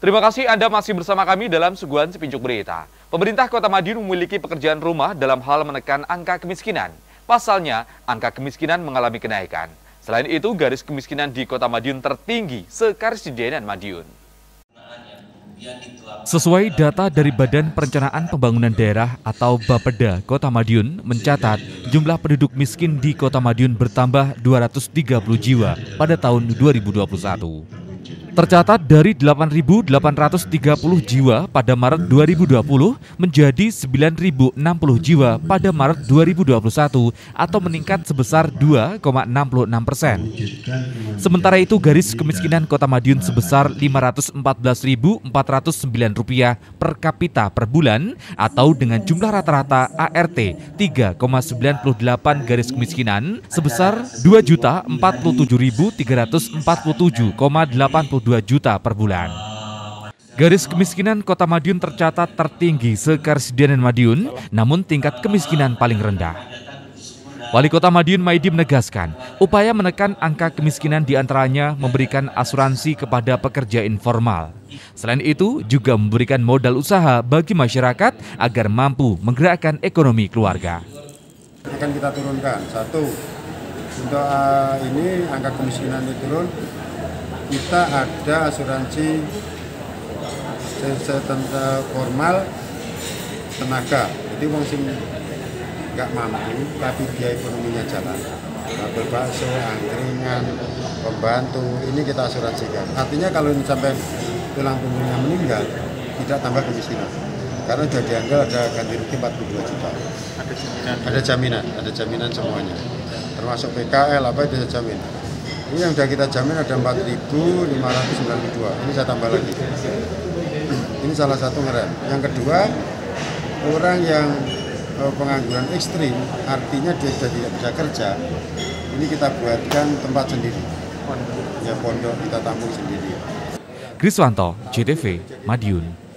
Terima kasih Anda masih bersama kami dalam Suguhan Sepinjuk Berita. Pemerintah Kota Madiun memiliki pekerjaan rumah dalam hal menekan angka kemiskinan. Pasalnya, angka kemiskinan mengalami kenaikan. Selain itu, garis kemiskinan di Kota Madiun tertinggi sekarsidenan Madiun. Sesuai data dari Badan Perencanaan Pembangunan Daerah atau Bapeda Kota Madiun mencatat jumlah penduduk miskin di Kota Madiun bertambah 230 jiwa pada tahun 2021. Tercatat dari 8.830 jiwa pada Maret 2020 menjadi 9.060 jiwa pada Maret 2021 atau meningkat sebesar 2,66 persen. Sementara itu garis kemiskinan Kota Madiun sebesar Rp514.409 per kapita per bulan atau dengan jumlah rata-rata ART 3,98 garis kemiskinan sebesar Rp2.047.347,80 2 juta per bulan. Garis kemiskinan Kota Madiun tercatat tertinggi sekarsidenan Madiun, namun tingkat kemiskinan paling rendah. Wali Kota Madiun Maidi menegaskan, upaya menekan angka kemiskinan di antaranya memberikan asuransi kepada pekerja informal. Selain itu, juga memberikan modal usaha bagi masyarakat agar mampu menggerakkan ekonomi keluarga. Akan kita turunkan, satu, untuk uh, ini angka kemiskinan diturun, kita ada asuransi formal tenaga. Jadi wong sing nggak mampu tapi dia ekonominya jalan. Kabel bakso, angkringan, pembantu ini kita asuransikan. Artinya kalau ini sampai tulang punggungnya meninggal tidak tambah kemiskinan. Karena sudah dianggap ada ganti rugi 42 juta. Ada jaminan. Ada jaminan ada jaminan semuanya. Termasuk PKL apa itu jaminan ini yang sudah kita jamin ada 4.592. Ini saya tambah lagi. Ini salah satu ngerem. Yang kedua, orang yang eh, pengangguran ekstrim, artinya dia sudah tidak bisa kerja, ini kita buatkan tempat sendiri. Ya pondok kita tampung sendiri. Kriswanto, JTV, Madiun.